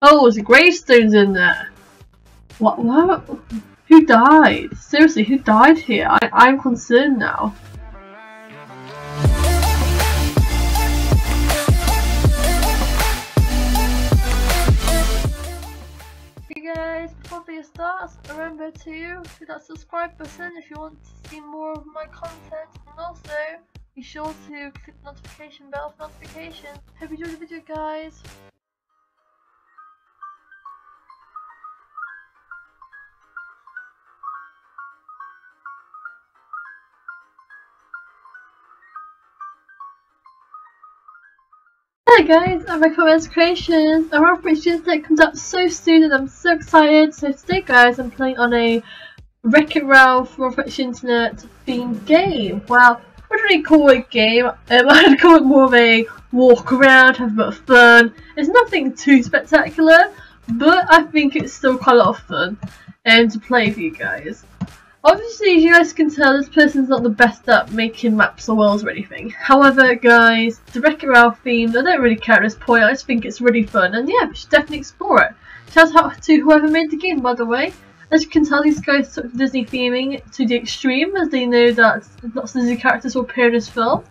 Oh, there's gravestones in there. What? What? Who died? Seriously, who died here? I, I'm concerned now. Hey guys, before video starts, remember to hit that subscribe button if you want to see more of my content and also be sure to click the notification bell for notifications. Hope you enjoyed the video guys. Hi guys, I'm my comments creations. A Richards that comes out so soon and I'm so excited. So today guys I'm playing on a Wreck-It Ralph Rich Internet themed game. Well, I would really call it a game. Um, I'd call it more of a walk around, have a bit of fun. It's nothing too spectacular, but I think it's still quite a lot of fun um, to play for you guys. Obviously, as you guys can tell, this person's not the best at making maps or worlds or anything. However, guys, the Wreck-It Ralph theme, I don't really care at this point, I just think it's really fun, and yeah, we should definitely explore it. Shout out to whoever made the game, by the way. As you can tell, these guys took Disney theming to the extreme, as they know that lots of Disney characters will appear in this film.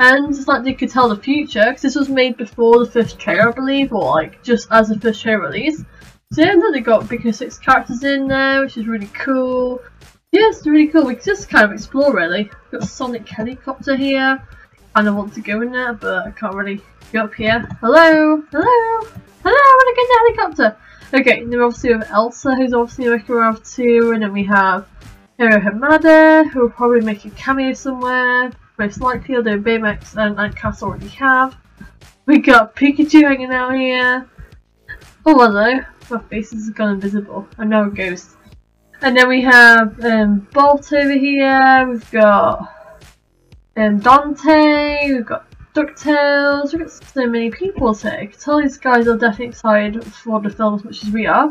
And it's like they could tell the future, because this was made before the first trailer, I believe, or like just as the first trailer release. So yeah, they got Big Hero 6 characters in there, which is really cool. Yeah, it's really cool. We can just kind of explore really. We've got a Sonic helicopter here. And I want to go in there, but I can't really go up here. Hello? Hello? Hello, I want to get in the helicopter! Okay, then obviously have Elsa, who's obviously working around too, and then we have Hiro Hamada, who will probably make a cameo somewhere, most likely, although Baymax and Nightcast already have. We got Pikachu hanging out here. Oh hello, my face has gone invisible. I'm now a ghost. And then we have um, Bolt over here, we've got um, Dante, we've got DuckTales, we've got so many people here. I can tell these guys are definitely excited for the film as much as we are.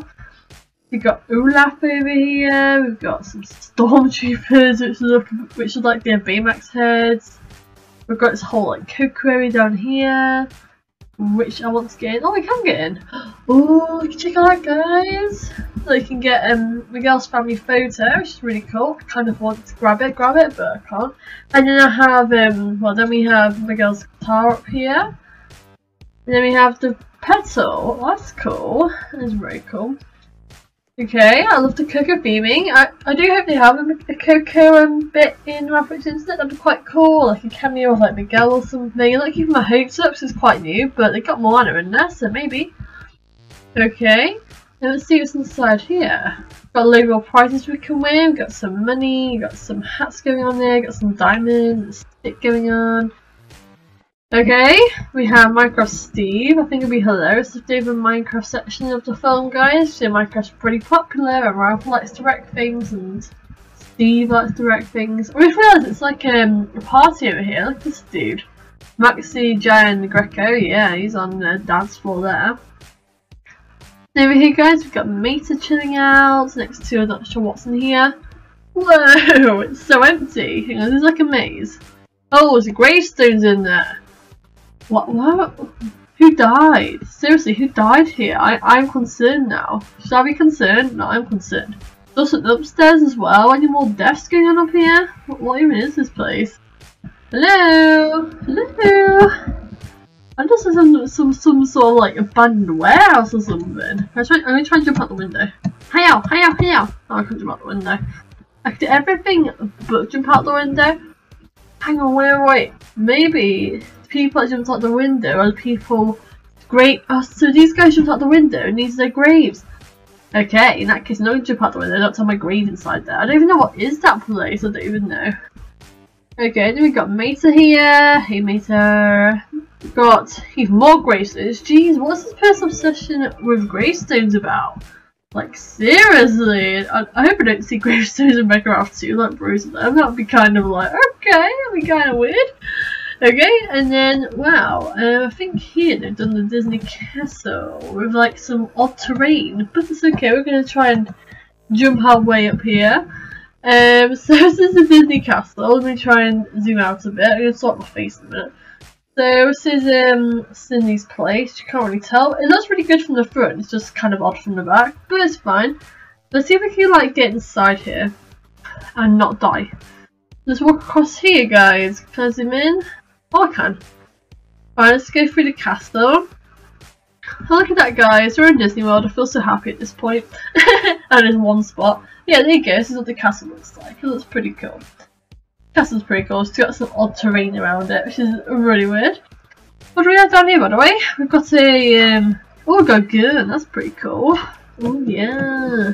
We've got Olaf over here, we've got some Stormtroopers, which is, which is like their Baymax heads. We've got this whole like Coco down here, which I want to get in. Oh, we can get in! Oh, check out guys! So you can get um, Miguel's family photo, which is really cool. I kind of want to grab it, grab it, but I can't. And then I have, um, well, then we have Miguel's guitar up here. And then we have the petal. That's cool. That's very cool. Okay, I love the Coco theming. I, I do hope they have a, a Coco um, bit in Rapid Internet. That'd be quite cool, like a cameo of like Miguel or something. Like even my hopes up, is quite new, but they got Moana in there, so maybe. Okay. Let's see what's inside here. Got a of prizes we can win, got some money, got some hats going on there, got some diamonds, stick going on. Okay, we have Minecraft Steve. I think it'd be hilarious if they have a Minecraft section of the film, guys. So Minecraft's pretty popular, and Ralph likes to wreck things, and Steve likes to wreck things. I realised it's like um, a party over here. Look at this dude. Maxi Giant Greco, yeah, he's on the dance floor there. Over here guys, we've got Meta chilling out next to, I'm not sure what's in here. Whoa, it's so empty. Hang on, there's like a maze. Oh, there's gravestones in there. What, what? Who died? Seriously, who died here? I, I'm concerned now. Should I be concerned? No, I'm concerned. There's upstairs as well. Any more deaths going on up here? What, what even is this place? Hello? Hello? I'm just in some, some, some sort of like abandoned warehouse or something. I'm, trying, I'm gonna try and jump out the window. Hey out, hey out, hey out! Oh, I can't jump out the window. I do everything but jump out the window. Hang on, wait, wait. Maybe people jumped out the window and people great. Oh, so these guys jumped out the window and these are their graves. Okay, in that case, no jump out the window. Don't tell my grave inside there. I don't even know what is that place. I don't even know. Okay, then we got Meta here. Hey, Meta got even more gravestones. Jeez, what's this person's obsession with gravestones about? Like, seriously? I, I hope I don't see gravestones in Minecraft 2, like Bruce them. That would be kind of like, okay, that would be kind of weird. Okay, and then, wow, uh, I think here they've done the Disney Castle with like some odd terrain, but it's okay, we're going to try and jump our way up here. Um, so this is the Disney Castle, let me try and zoom out a bit, I'm going to sort my face in a minute. So So this is um, Cindy's place. You can't really tell. It looks really good from the front. It's just kind of odd from the back, but it's fine. Let's see if we can like get inside here and not die. Let's walk across here, guys. Can I zoom in? Oh, I can. Alright, let's go through the castle. Oh, look at that, guys. We're in Disney World. I feel so happy at this point. and in one spot. Yeah, there you go. This is what the castle looks like. It looks pretty cool. Castle's pretty cool. It's got some odd terrain around it, which is really weird. What do we have down here, by the way? We've got a, um, oh, we've got a gun. That's pretty cool. Oh, yeah.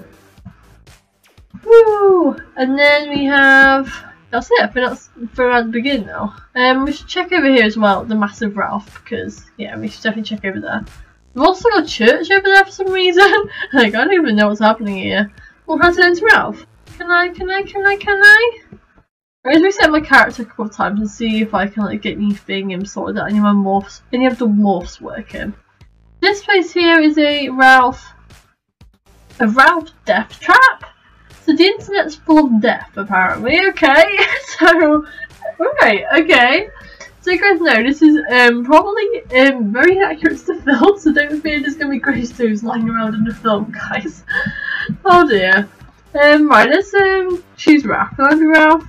Woo! And then we have, that's it, for that's for at the beginning now. Um, we should check over here as well, the massive Ralph, because, yeah, we should definitely check over there. We've also got a church over there for some reason. like, I don't even know what's happening here. Well, how's it Ralph? Can I, can I, can I, can I? Going to reset my character a couple of times and see if I can like get anything um, sorted out, any of my morphs, any of the morphs working. This place here is a Ralph, a Ralph death trap. So the internet's full of death apparently, okay? so, right, okay. So you guys know this is um, probably um, very accurate to film, so don't fear there's to be Grace Toes lying around in the film, guys. oh dear. Um, right, let's um, choose Ralph. Can I be Ralph?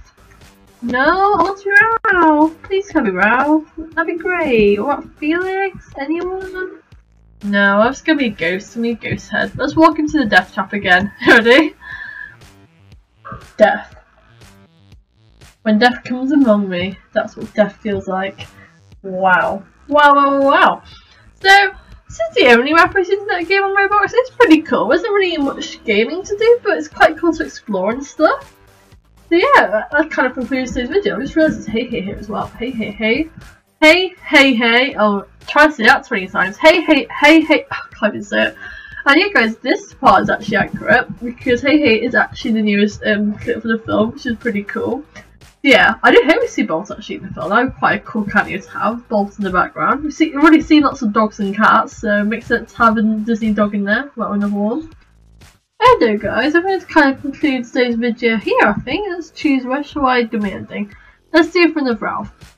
No, I want to be Ralph. Please can I be Ralph. That'd be great. What, Felix? Anyone? No, I'm just gonna be a ghost. I'm gonna be a ghost head. Let's walk into the death trap again. Ready? Death. When death comes among me, that's what death feels like. Wow. Wow, wow, wow. So, this is the only Rapper's Internet game on Roblox. It's pretty cool. There isn't really much gaming to do, but it's quite cool to explore and stuff. So yeah, that, kind of concludes today's video. I just realised it's hey hey here as well. Hey hey hey. Hey hey hey. Oh, try to say that 20 times. Hey hey hey hey. Oh, can't even say it. And yeah guys, this part is actually accurate because Hey Hey is actually the newest um, clip for the film, which is pretty cool. Yeah, I did hope we see Bolt actually in the film. That would be quite a cool cameo to have, Bolt in the background. We've, see, we've already seen lots of dogs and cats, so it makes sense a Disney dog in there, well another one. Hello guys, I'm going to kind of conclude today's video here I think. Let's choose where shall I do my ending. Let's do it from the Ralph.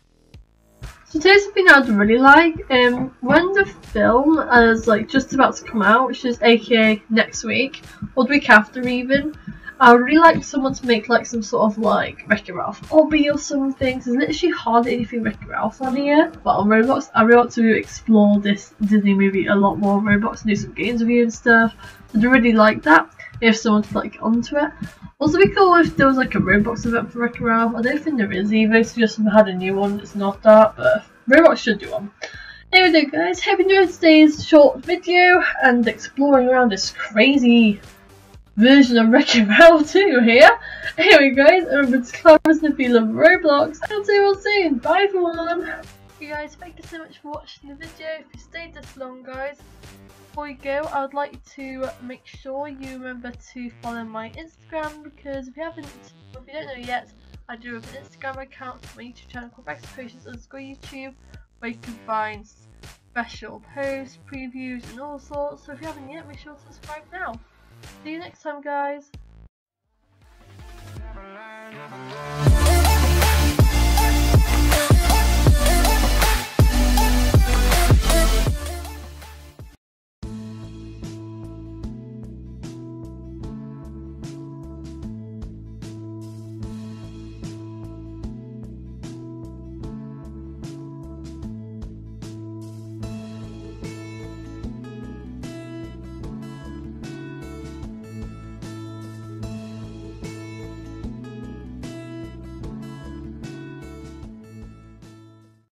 So today's something I'd really like. Um, when the film is like just about to come out, which is aka next week, or the week after even, I would really like someone to make like some sort of like Wreck-It Ralph obby or something. There's literally hardly anything Wreck-It Ralph on here. But on Roblox, I really want to explore this Disney movie a lot more on Roblox and do some games review and stuff. I'd really like that if someone to like get onto it. Also be cool if there was like a Roblox event for Wreck-It Ralph. I don't think there is either, it's just had a new one that's not that, but Roblox should do one. Anyway guys, hope you enjoyed today's short video and exploring around this crazy version of Wreck-It Ralph 2 here. Anyway guys, remember to close if you love Roblox, and I'll see you all soon. Bye everyone! Hey guys, thank you so much for watching the video. If you stayed this long guys, before you go, I would like to make sure you remember to follow my Instagram because if you haven't, if you don't know yet, I do have an Instagram account for my YouTube channel called Rex Creations underscore YouTube where you can find special posts, previews and all sorts. So if you haven't yet, make sure to subscribe now. See you next time guys.